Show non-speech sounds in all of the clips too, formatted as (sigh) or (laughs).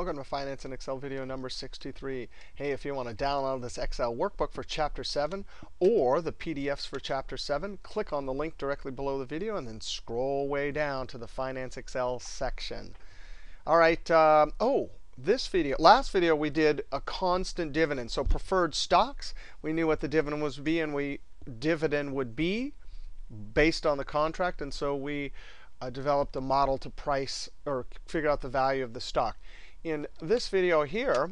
Welcome to Finance in Excel video number 63. Hey, if you want to download this Excel workbook for Chapter 7 or the PDFs for Chapter 7, click on the link directly below the video and then scroll way down to the Finance Excel section. All right. Uh, oh, this video, last video we did a constant dividend. So preferred stocks, we knew what the dividend was be and we dividend would be based on the contract, and so we uh, developed a model to price or figure out the value of the stock. In this video here,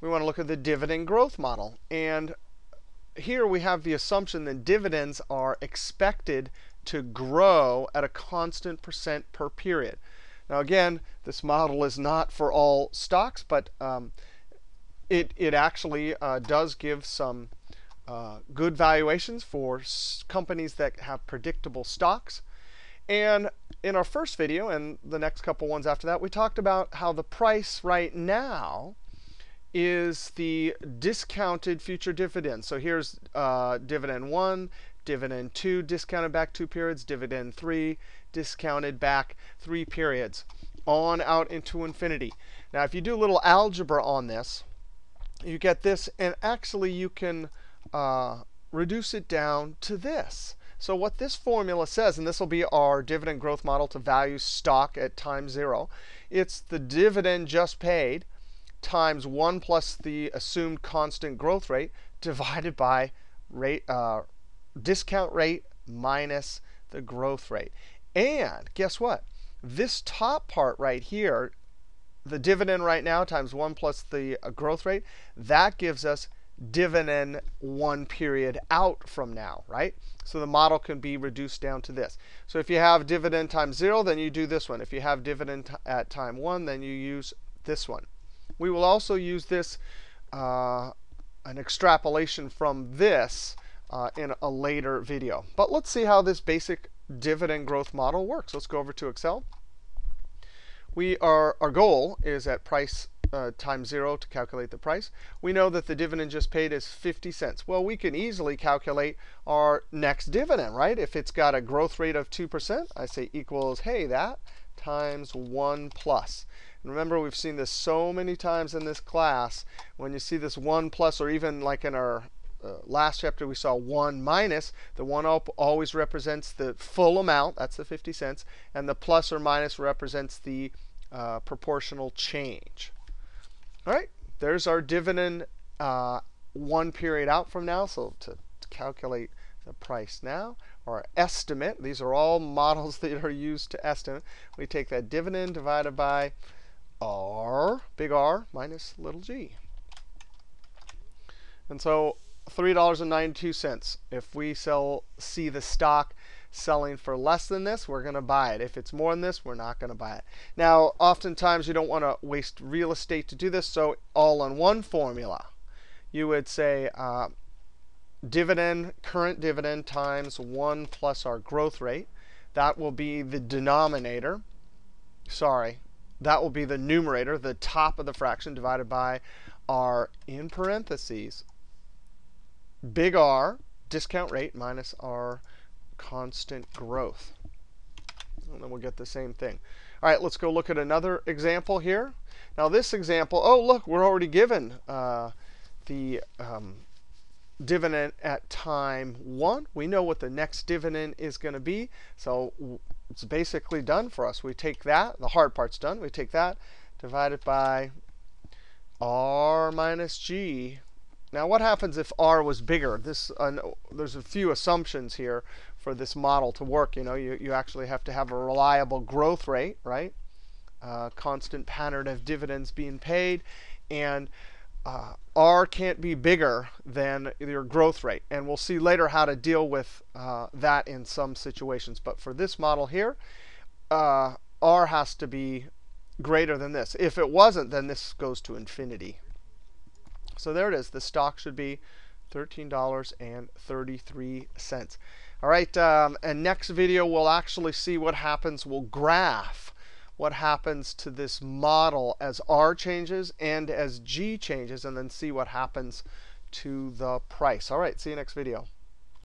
we want to look at the dividend growth model. And here we have the assumption that dividends are expected to grow at a constant percent per period. Now, again, this model is not for all stocks, but um, it, it actually uh, does give some uh, good valuations for companies that have predictable stocks. And in our first video and the next couple ones after that, we talked about how the price right now is the discounted future dividend. So here's uh, dividend 1, dividend 2 discounted back two periods, dividend 3 discounted back three periods, on out into infinity. Now, if you do a little algebra on this, you get this, and actually you can uh, reduce it down to this. So what this formula says, and this will be our dividend growth model to value stock at time 0, it's the dividend just paid times 1 plus the assumed constant growth rate divided by rate, uh, discount rate minus the growth rate. And guess what? This top part right here, the dividend right now times 1 plus the uh, growth rate, that gives us dividend one period out from now, right? So the model can be reduced down to this. So if you have dividend times 0, then you do this one. If you have dividend at time 1, then you use this one. We will also use this, uh, an extrapolation from this uh, in a later video. But let's see how this basic dividend growth model works. Let's go over to Excel. We are, our goal is at price uh, times 0 to calculate the price. We know that the dividend just paid is 50 cents. Well, we can easily calculate our next dividend, right? If it's got a growth rate of 2%, I say equals, hey, that times 1 plus. And remember, we've seen this so many times in this class. When you see this 1 plus, or even like in our uh, last chapter, we saw 1 minus. The 1 always represents the full amount. That's the 50 cents. And the plus or minus represents the uh, proportional change. All right, there's our dividend uh, one period out from now. So to, to calculate the price now, our estimate, these are all (laughs) models that are used to estimate. We take that dividend divided by R, big R, minus little g. And so $3.92. If we sell see the stock selling for less than this, we're going to buy it. If it's more than this, we're not going to buy it. Now, oftentimes you don't want to waste real estate to do this, so all in one formula. You would say uh, dividend, current dividend times 1 plus our growth rate. That will be the denominator. Sorry, that will be the numerator, the top of the fraction divided by our, in parentheses, big R, discount rate, minus our constant growth. And then we'll get the same thing. All right, let's go look at another example here. Now this example, oh, look, we're already given uh, the um, dividend at time 1. We know what the next dividend is going to be. So it's basically done for us. We take that. The hard part's done. We take that, divide it by r minus g now, what happens if r was bigger? This uh, there's a few assumptions here for this model to work. You know, you, you actually have to have a reliable growth rate, right? Uh, constant pattern of dividends being paid, and uh, r can't be bigger than your growth rate. And we'll see later how to deal with uh, that in some situations. But for this model here, uh, r has to be greater than this. If it wasn't, then this goes to infinity. So there it is. The stock should be $13.33. All right, um, and next video we'll actually see what happens. We'll graph what happens to this model as R changes and as G changes, and then see what happens to the price. All right, see you next video.